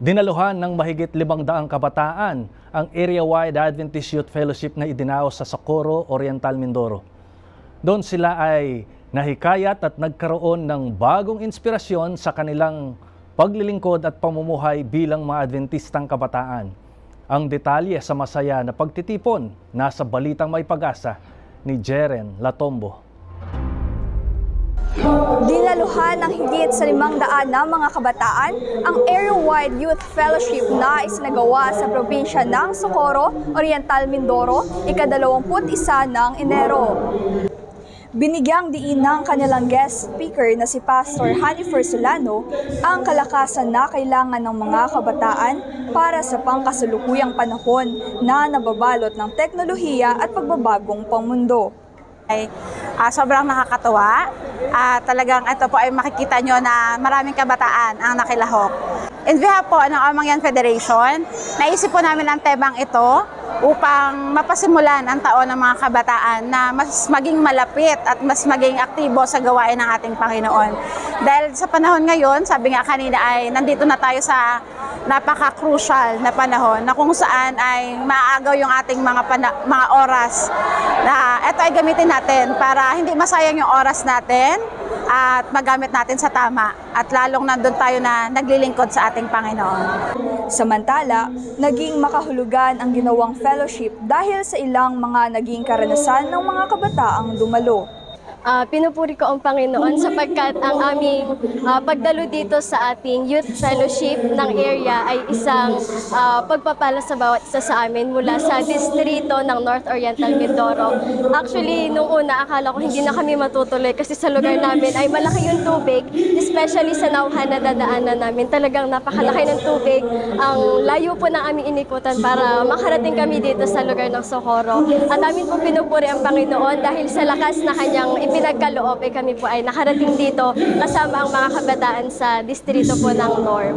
Dinaluhan ng mahigit limang daang kabataan ang area-wide Adventist Youth Fellowship na idinaos sa Socorro, Oriental Mindoro. Doon sila ay nahikayat at nagkaroon ng bagong inspirasyon sa kanilang paglilingkod at pamumuhay bilang mga Adventistang kabataan. Ang detalye sa masaya na pagtitipon nasa Balitang May Pag-asa ni Jeren Latombo. Dinaluhan ng higit sa limang daan na mga kabataan ang area-wide youth fellowship na isinagawa sa probinsya ng Socorro, Oriental Mindoro, ikadalawamput isa ng Enero. Binigyang diin ng kanilang guest speaker na si Pastor Hanifer Solano ang kalakasan na kailangan ng mga kabataan para sa pangkasalukuyang panahon na nababalot ng teknolohiya at pagbabagong pangmundo. Ay, uh, sobrang nakakatuwa. Uh, talagang ito po ay makikita nyo na maraming kabataan ang nakilahok. In behalf po ng Amangyan Federation, naisip po namin ang temang ito upang mapasimulan ang taon ng mga kabataan na mas maging malapit at mas maging aktibo sa gawain ng ating Panginoon. Dahil sa panahon ngayon, sabi nga kanina ay nandito na tayo sa napaka-crucial na panahon na kung saan ay maagaw yung ating mga, mga oras na ito ay gamitin natin para hindi masayang yung oras natin at magamit natin sa tama at lalong nandun tayo na naglilingkod sa ating Panginoon. Samantala, naging makahulugan ang ginawang fellowship dahil sa ilang mga naging karanasan ng mga kabataang dumalo. Uh, pinupuri ko ang Panginoon sapagkat ang aming uh, pagdalo dito sa ating youth fellowship ng area ay isang uh, pagpapala sa bawat isa sa amin mula sa distrito ng North Oriental Mindoro. Actually, nung una akala ko hindi na kami matutuloy kasi sa lugar namin ay malaki yung tubig, especially sa nauhan na dadaanan namin. Talagang napakalaki ng tubig. Ang layo po ng aming inikutan para makarating kami dito sa lugar ng Socorro. At amin po pinupuri ang Panginoon dahil sa lakas na kanyang ipinagkaloob, eh kami po ay nakarating dito kasama ang mga kabataan sa distrito po ng Norm.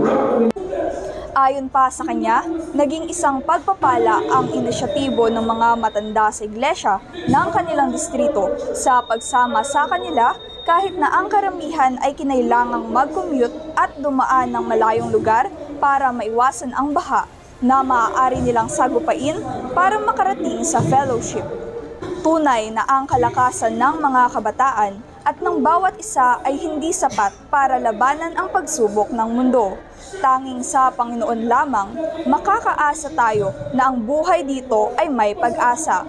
Ayon pa sa kanya, naging isang pagpapala ang inisyatibo ng mga matanda sa iglesia ng kanilang distrito sa pagsama sa kanila kahit na ang karamihan ay kinailangang mag-commute at dumaan ng malayong lugar para maiwasan ang baha na maaari nilang sagupain para makarating sa fellowship. Tunay na ang kalakasan ng mga kabataan at ng bawat isa ay hindi sapat para labanan ang pagsubok ng mundo. Tanging sa Panginoon lamang, makakaasa tayo na ang buhay dito ay may pag-asa.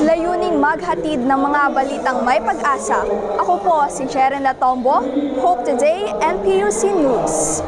Layuning maghatid ng mga balitang may pag-asa. Ako po si Sharon Latombo, Hope Today, NPUC News.